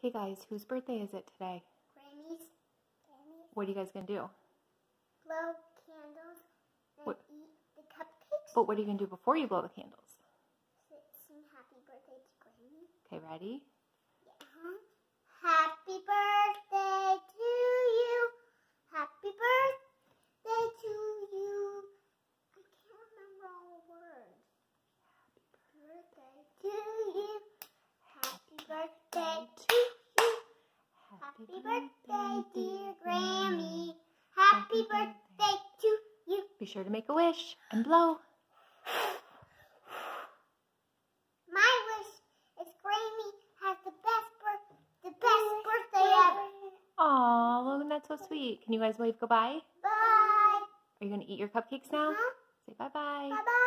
Okay, guys, whose birthday is it today? Grammy's. Grammy's. What are you guys going to do? Blow candles and What- eat the cupcakes. But what are you going to do before you blow the candles? Sing happy birthday to Grammy. Okay, ready? Uh-huh. Happy birthday to you. Happy birthday to you. I can't remember all the words. Happy birthday to you. Happy birthday to you. Happy birthday, dear Grammy. Happy birthday to you. Be sure to make a wish and blow. My wish is Grammy has the best birth, the best birthday ever. Aw, Logan, that's so sweet. Can you guys wave goodbye? Bye. Are you going to eat your cupcakes now? Huh? Say bye-bye. Bye bye.